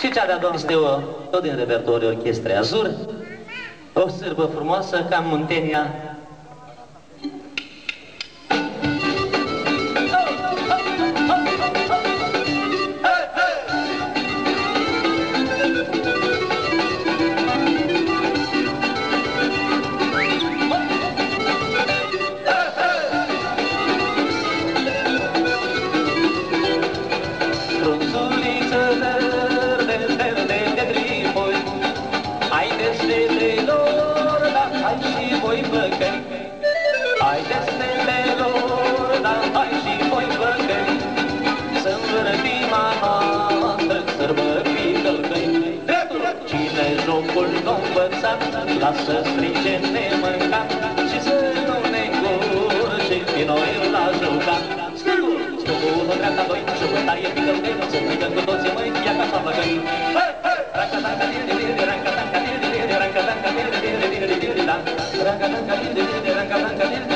Și cea de-a doua este o, tot din repertoriul orchestrei Azur, o sârbă frumoasă ca Muntenia Lasă strige nemâncat Și să nu ne încurce Pe noi la jucat Stângul, stângul unu, dreapta doi Și o bătaie pică în găi Să strigăm cu toții măi Ia ca așa plăcăi Ranca-tanca, diri-diri, ranca-tanca, diri-diri, ranca-tanca, diri-diri, diri-diri, da Ranca-tanca, diri-diri, ranca-tanca, diri-diri, ranca-tanca,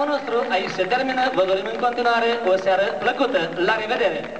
Programul nostru aici se termină. Vă dorim în continuare o seară plăcută. La revedere!